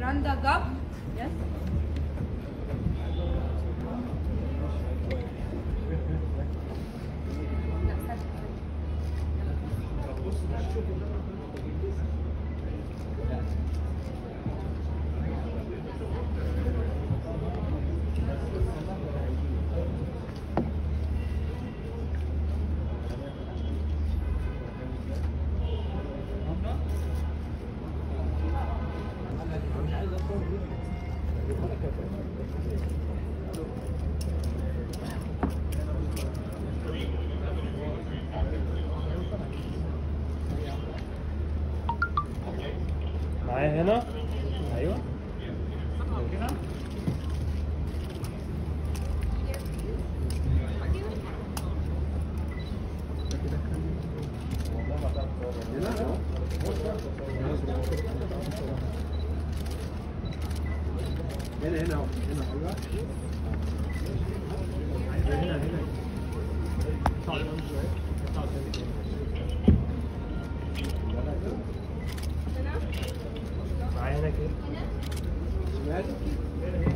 run the gap. Yes. Thank 나야 해나? 아이고 cái này nào thế nào đó thế này thế này sọt xuống dưới sọt xuống Vai, né, aqui. Né?